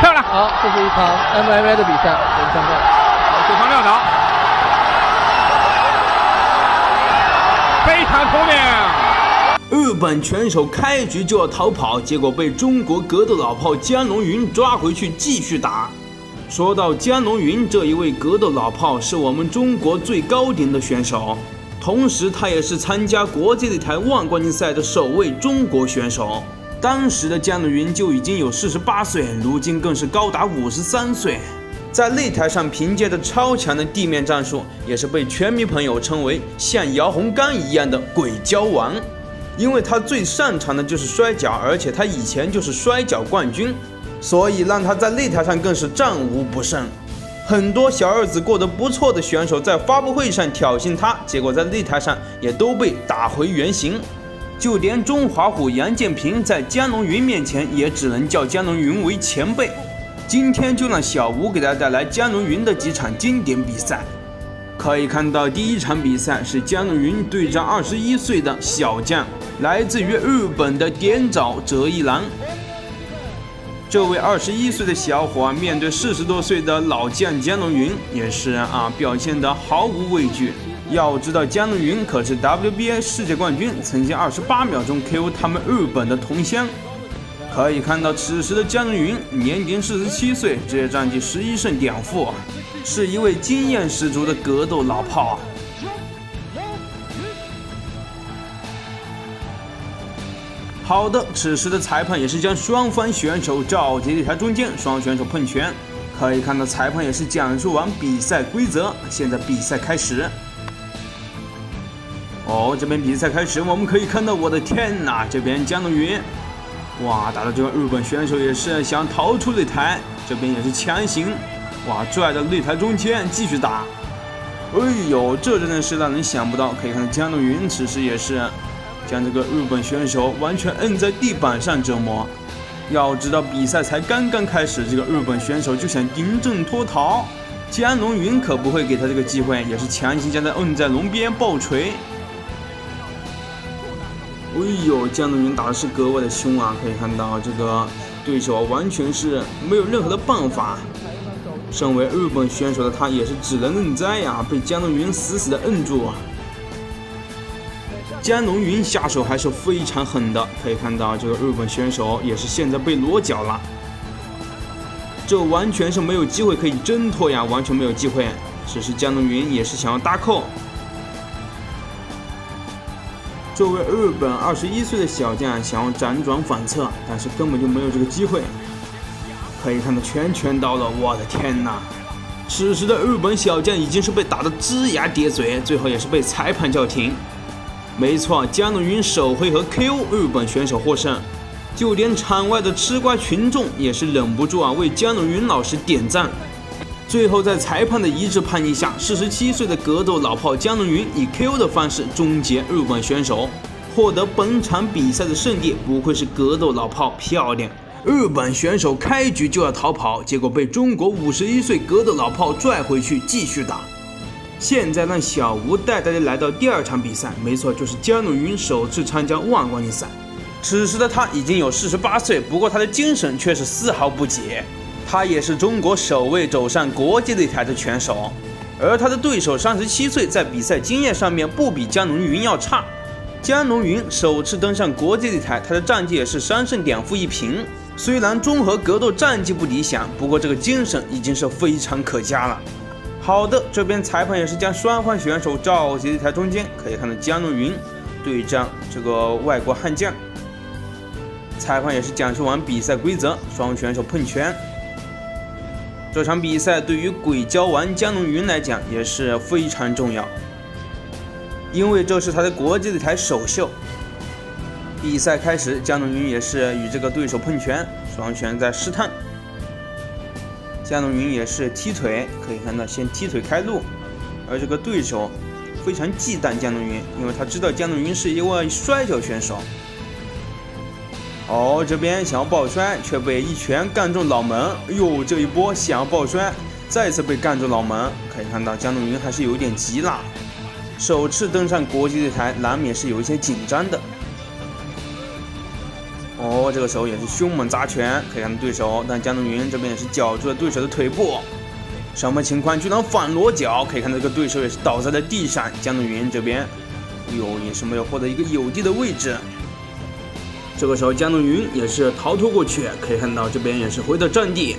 漂亮！好，这是一场 MMA 的比赛，我们看看，对方撂倒，非常聪明。日本拳手开局就要逃跑，结果被中国格斗老炮江龙云抓回去继续打。说到江龙云这一位格斗老炮，是我们中国最高龄的选手，同时他也是参加国际擂台万冠军赛的首位中国选手。当时的江龙云就已经有四十八岁，如今更是高达五十三岁，在擂台上凭借着超强的地面战术，也是被拳迷朋友称为像姚洪刚一样的鬼跤王，因为他最擅长的就是摔跤，而且他以前就是摔跤冠军，所以让他在擂台上更是战无不胜。很多小日子过得不错的选手在发布会上挑衅他，结果在擂台上也都被打回原形。就连中华虎杨建平在江龙云面前也只能叫江龙云为前辈。今天就让小吴给大家带来江龙云的几场经典比赛。可以看到，第一场比赛是江龙云对战二十一岁的小将，来自于日本的点早哲一郎。这位二十一岁的小伙面对四十多岁的老将江龙云，也是啊，表现得毫无畏惧。要知道，江云可是 WBA 世界冠军，曾经二十八秒钟 KO 他们日本的同乡。可以看到，此时的江云年仅四十七岁，职业战绩十一胜两负，是一位经验十足的格斗老炮啊。好的，此时的裁判也是将双方选手召集在台中间，双选手碰拳。可以看到，裁判也是讲述完比赛规则，现在比赛开始。好，这边比赛开始，我们可以看到，我的天哪！这边江龙云，哇，打的这个日本选手也是想逃出擂台，这边也是强行，哇，拽到擂台中间继续打。哎呦，这真的是让人想不到！可以看到江龙云此时也是将这个日本选手完全摁在地板上折磨。要知道比赛才刚刚开始，这个日本选手就想临阵脱逃，江龙云可不会给他这个机会，也是强行将他摁在笼边暴锤。哎呦，江龙云打的是格外的凶啊！可以看到这个对手完全是没有任何的办法。身为日本选手的他也是只能认栽呀，被江龙云死死的摁住。江龙云下手还是非常狠的，可以看到这个日本选手也是现在被裸脚了，这完全是没有机会可以挣脱呀，完全没有机会。此时江龙云也是想要搭扣。作为日本二十一岁的小将，想要辗转反侧，但是根本就没有这个机会。可以看到拳拳到了，我的天哪！此时的日本小将已经是被打得龇牙咧嘴，最后也是被裁判叫停。没错，江龙云首回合 KO 日本选手获胜，就连场外的吃瓜群众也是忍不住啊为江龙云老师点赞。最后，在裁判的一致判定下，四十七岁的格斗老炮江龙云以 KO 的方式终结日本选手，获得本场比赛的胜利。不愧是格斗老炮，漂亮！日本选手开局就要逃跑，结果被中国五十一岁格斗老炮拽回去继续打。现在让小吴带大家来到第二场比赛，没错，就是江龙云首次参加万冠军赛。此时的他已经有四十八岁，不过他的精神却是丝毫不减。他也是中国首位走上国际擂台的拳手，而他的对手三十七岁，在比赛经验上面不比江龙云要差。江龙云首次登上国际擂台，他的战绩也是三胜两负一平。虽然综合格斗战绩不理想，不过这个精神已经是非常可嘉了。好的，这边裁判也是将双方选手召集擂台中间，可以看到江龙云对战这个外国悍将。裁判也是讲述完比赛规则，双选手碰拳。这场比赛对于鬼鲛王江龙云来讲也是非常重要，因为这是他的国际擂台首秀。比赛开始，江龙云也是与这个对手碰拳，双拳在试探。江龙云也是踢腿，可以看到先踢腿开路，而这个对手非常忌惮江龙云，因为他知道江龙云是一位摔跤选手。哦，这边想要抱摔，却被一拳干中脑门。哎呦，这一波想要抱摔，再次被干中脑门。可以看到江龙云还是有点急了，首次登上国际擂台，难免是有一些紧张的。哦，这个时候也是凶猛砸拳，可以看到对手，但江东云这边也是绞住了对手的腿部。什么情况？居然反裸脚！可以看到这个对手也是倒在了地上。江东云这边，哟，也是没有获得一个有利的位置。这个时候江东云也是逃脱过去，可以看到这边也是回到阵地。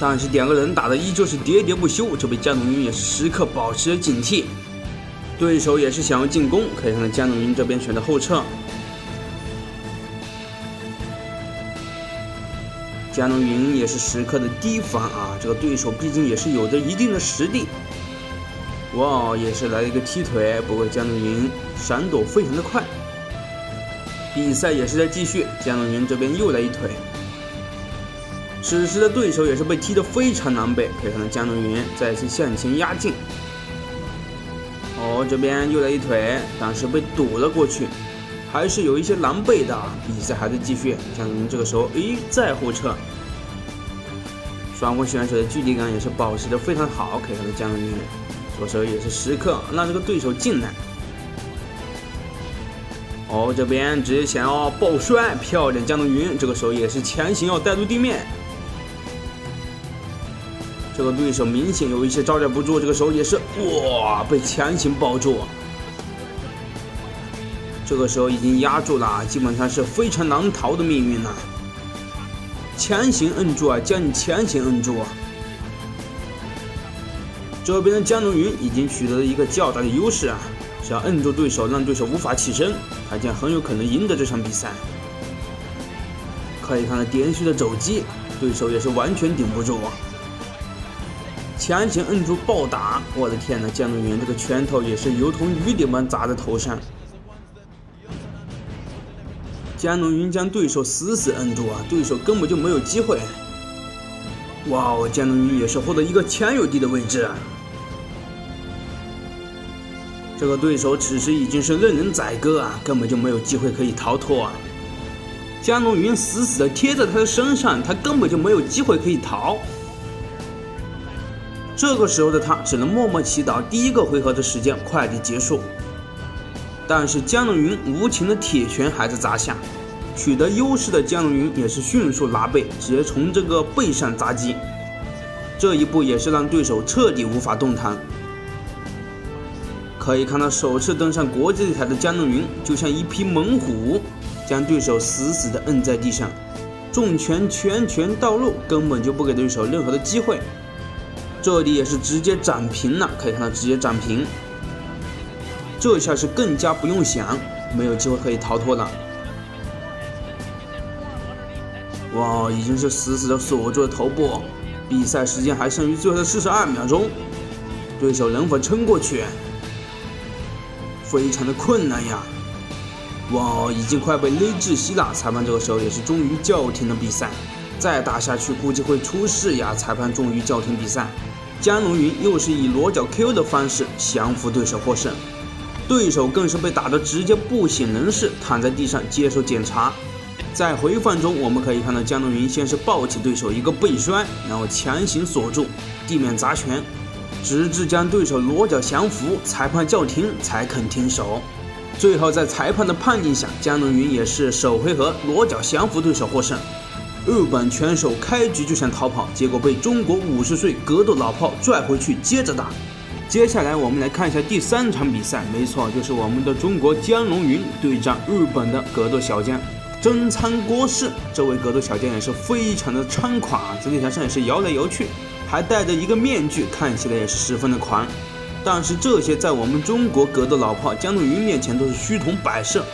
但是两个人打的依旧是喋喋不休，这边江东云也是时刻保持着警惕。对手也是想要进攻，可以看到江东云这边选择后撤。江东云也是时刻的提防啊，这个对手毕竟也是有着一定的实力。哇，也是来了一个踢腿，不过江东云闪躲非常的快。比赛也是在继续，江东云这边又来一腿。此时的对手也是被踢得非常狼狈，可以看到江东云再次向前压进。哦，这边又来一腿，但是被堵了过去。还是有一些狼狈的，比赛还在继续。江东云这个时候，诶，再后撤，双方选手的距离感也是保持的非常好。可以看到江东云这个时候也是时刻让这个对手进来。哦，这边直接想要抱摔，漂亮！江东云这个时候也是强行要带入地面。这个对手明显有一些招架不住，这个时候也是哇，被强行抱住。这个时候已经压住了，基本上是非常难逃的命运了。强行摁住啊，将你强行摁住。这边的江龙云已经取得了一个较大的优势啊，只要摁住对手，让对手无法起身，他将很有可能赢得这场比赛。可以看到连续的肘击，对手也是完全顶不住。强行摁住暴打，我的天呐，江龙云这个拳头也是如同雨点般砸在头上。江龙云将对手死死摁住啊，对手根本就没有机会。哇哦，江龙云也是获得一个强有力的位置。这个对手此时已经是任人宰割啊，根本就没有机会可以逃脱啊。江龙云死死的贴在他的身上，他根本就没有机会可以逃。这个时候的他只能默默祈祷第一个回合的时间快点结束。但是江龙云无情的铁拳还在砸下，取得优势的江龙云也是迅速拿背，直接从这个背上砸击。这一步也是让对手彻底无法动弹。可以看到，首次登上国际擂台的江龙云就像一匹猛虎，将对手死死的摁在地上，重拳拳拳到肉，根本就不给对手任何的机会。这里也是直接斩平了，可以看到直接斩平。这下是更加不用想，没有机会可以逃脱了。哇，已经是死死的锁住了头部，比赛时间还剩余最后的四十二秒钟，对手能否撑过去？非常的困难呀！哇，已经快被勒窒息了。裁判这个时候也是终于叫停了比赛，再打下去估计会出事呀！裁判终于叫停比赛，江龙云又是以裸脚 Q 的方式降服对手获胜。对手更是被打得直接不省人事，躺在地上接受检查。在回放中，我们可以看到江龙云先是抱起对手一个背摔，然后强行锁住地面砸拳，直至将对手裸脚降服，裁判叫停才肯停手。最后在裁判的判定下，江龙云也是首回合裸脚降服对手获胜。日本拳手开局就想逃跑，结果被中国五十岁格斗老炮拽回去接着打。接下来我们来看一下第三场比赛，没错，就是我们的中国江龙云对战日本的格斗小将真仓国士。这位格斗小将也是非常的猖狂啊，在擂台上也是摇来摇去，还戴着一个面具，看起来也是十分的狂。但是这些在我们中国格斗老炮江龙云面前都是虚铜摆设。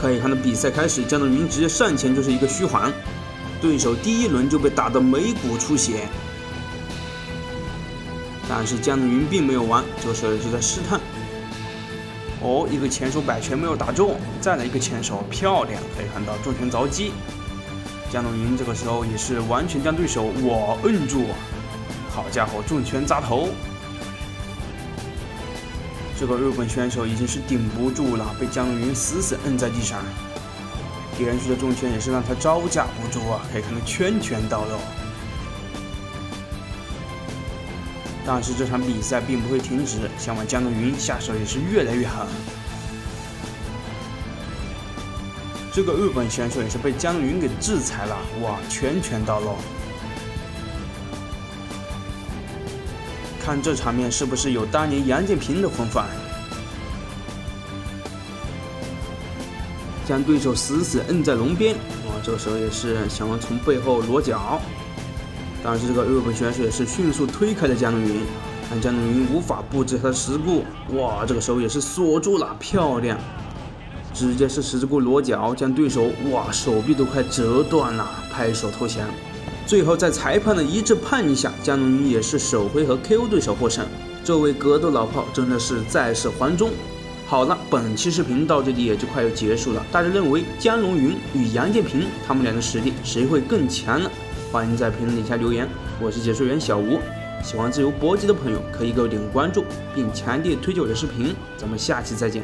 可以看到比赛开始，江龙云直接上前就是一个虚晃，对手第一轮就被打得眉骨出血。但是江龙云并没有完，这个时候就在试探。哦，一个前手摆拳没有打中，再来一个前手，漂亮！可以看到重拳着击，江龙云这个时候也是完全将对手我摁住。好家伙，重拳砸头！这个日本选手已经是顶不住了，被江云死死摁在地上。连续的重拳也是让他招架不住啊！可以看到拳拳到肉。但是这场比赛并不会停止，相反，江云下手也是越来越狠。这个日本选手也是被江云给制裁了，哇，拳拳到肉。看这场面是不是有当年杨建平的风范？将对手死死摁在笼边，哇，这个时候也是想要从背后裸脚，但是这个日本选手也是迅速推开了江龙云，但江龙云无法布置他的十字固，哇，这个时候也是锁住了，漂亮，直接是十字固裸脚将对手哇手臂都快折断了，拍手投降。最后在裁判的一致判定下，江龙云也是首回合 KO 对手获胜，这位格斗老炮真的是再世还中。好了，本期视频到这里也就快要结束了。大家认为江龙云与杨建平他们俩的实力谁会更强呢？欢迎在评论底下留言。我是解说员小吴，喜欢自由搏击的朋友可以给我点个关注，并强烈推荐我的视频。咱们下期再见。